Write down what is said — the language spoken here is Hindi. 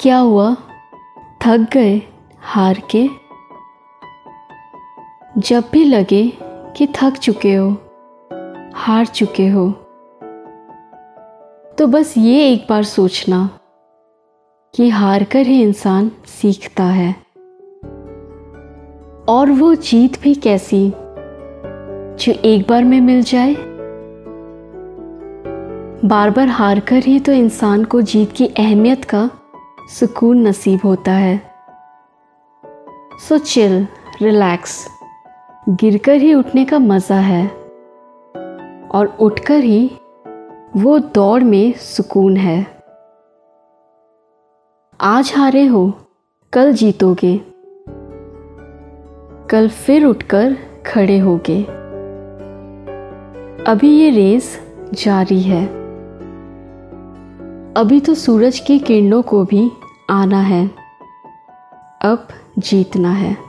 क्या हुआ? थक गए, हार के? जब भी लगे कि थक चुके हो, हार चुके हो तो बस ये एक बार सोचना कि हार कर ही इंसान सीखता है। और वो जीत भी कैसी? जो एक बार में मिल जाए। बार बार हार कर ही तो इंसान को जीत की अहमियत का सुकून नसीब होता है। सो चिल रिलैक्स गिरकर ही उठने का मज़ा है। और उठकर ही वो दौड़ में सुकून है। आज हारे हो, कल जीतोगे। कल फिर उठकर खड़े होगे। अभी ये रेस जारी है। अभी तो सूरज की किरणों को भी आना है। अब जीतना है।